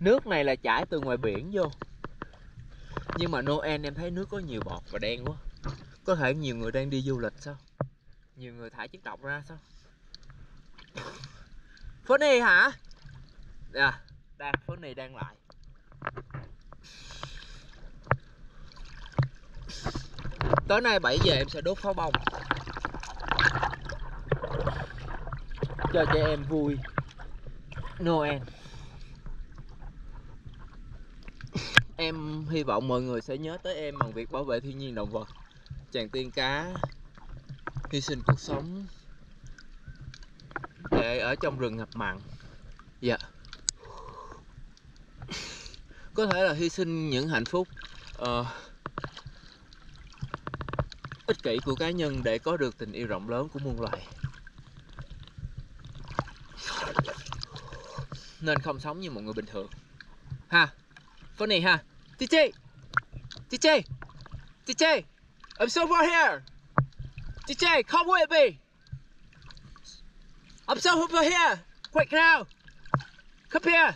Nước này là chảy từ ngoài biển vô. Nhưng mà Noel, em thấy nước có nhiều bọt và đen quá. Có thể nhiều người đang đi du lịch sao? Nhiều người thải chất độc ra sao? Phố này hả? À đang phố đang lại. Tối nay 7 giờ em sẽ đốt pháo bông. Cho trẻ em vui. Noel. Em hy vọng mọi người sẽ nhớ tới em bằng việc bảo vệ thiên nhiên động vật Chàng tiên cá Hy sinh cuộc sống Để ở trong rừng ngập mặn. Dạ. Có thể là hy sinh những hạnh phúc uh, ích kỷ của cá nhân để có được tình yêu rộng lớn của muôn loài. Nên không sống như một người bình thường. Ha con này ha TJ TJ TJ I'm so far here. TJ come with me. I'm so far here. Quick now. Come here.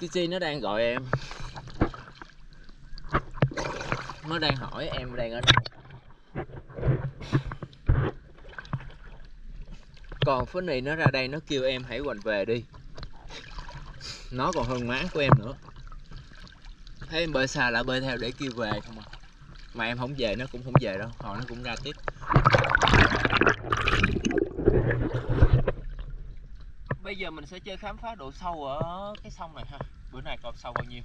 TJ nó đang gọi em. Nó đang hỏi em đang ở đâu. Còn phấn này nó ra đây nó kêu em hãy quành về đi. Nó còn hơn má của em nữa. Thấy em bơi xa lại bơi theo để kêu về không à. Mà em không về, nó cũng không về đâu. Hồi nó cũng ra tiếp. Bây giờ mình sẽ chơi khám phá độ sâu ở cái sông này ha. Bữa nay coi sâu bao nhiêu?